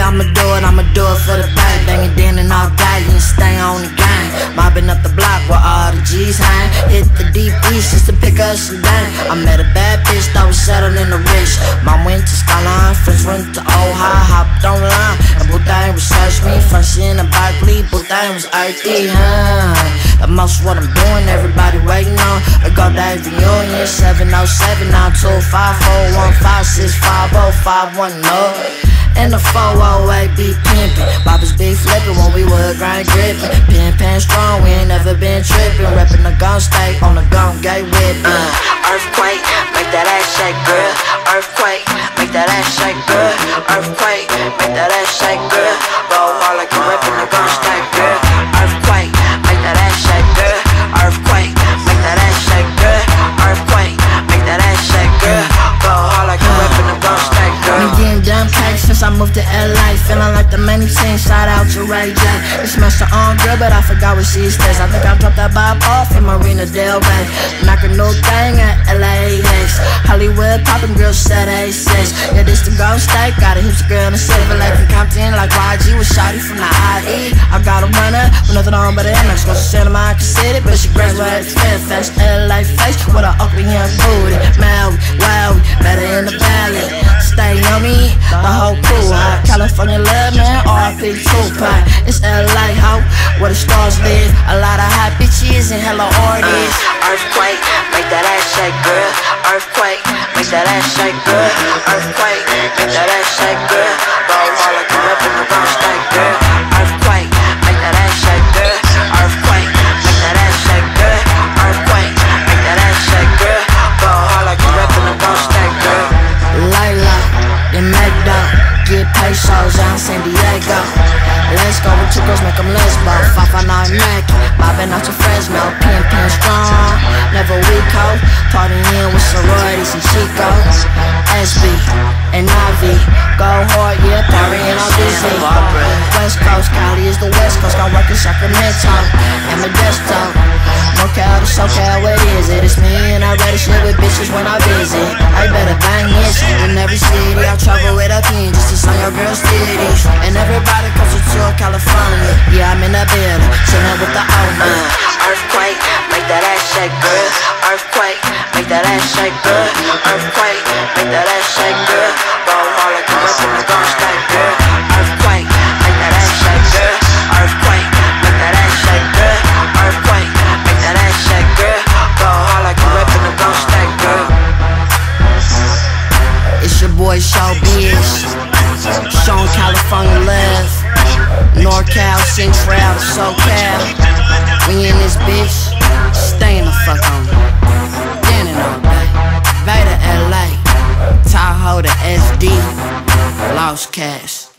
I'ma do it, I'ma do it for the pain. Banging then and all day, and stay on the game. Mobbing up the block where all the G's hang. Hit the DP just to pick up some bang. I met a bad bitch that was settled in the rich. Mom went to Skyline, friends went to Ohio. Hopped online, and Boudin researched me. Fresh in the a Berkeley, Boudin was earthy, huh? The most what I'm doing, everybody waiting on. I go Dave reunion, 707 925 415 650 and the 408 be pimpin'. Bobbers be flippin' when we would grind grippin'. Pin pan strong, we ain't never been trippin'. Reppin' the gun state on the gun gate whippin'. Uh, earthquake, make that ass shake, girl. Earthquake, make that ass shake, girl. Earthquake, make that ass shake, girl. Moved to LA. Feeling like the many teams. Shout out to Ray J. It's Mr. On Girl, but I forgot what she says. I think I dropped that bob off in Marina Del Rey. Knock a new thing at LAX. Hollywood poppin' girl said A6. Yeah, this the Ghost State. Got a hips girl in the silver lake in Compton like YG was shotty from the IE. I got a runner with nothing on but an MX. Go to Santa Monica City, but she graduated Fairfax. LA face with an ugly young booty. Maui, wow, better in the valley. Stay on me, the whole crew. High California love, man. RP Tupac. It's LA, ho, where the stars live. A lot of hot bitches and hello artists. Uh, earthquake, make that ass shake, girl. Earthquake, make that ass shake, girl. Earthquake, make that ass shake, girl. Go hard like you reppin' the wrong state, girl. Five nine Mac, mobbing out to Fresno, pin pin strong, never weak ho. Partying with sororities and chicos. SB and Navi, go hard, yeah, partying all dizzy. West Coast, Cali is the West Coast, got work in Sacramento and Modesto. NorCal to SoCal, what is it? It's me and I ready shit with bitches when I visit. I better bang this with the. Uh, earthquake, make that ass shake, girl. Earthquake, make that ass shake, girl. Earthquake, make that ass shake, girl. The girl. Earthquake, make that ass shake, girl. Earthquake, make that ass shake, girl. Earthquake, make that ass shake, girl. The girl. It's your boy Showbiz, Sean California Love, NorCal, Central, SoCal. We in this bitch, staying the fuck on. Standing on that. Veda LA, Tahoe to SD, Lost Cash.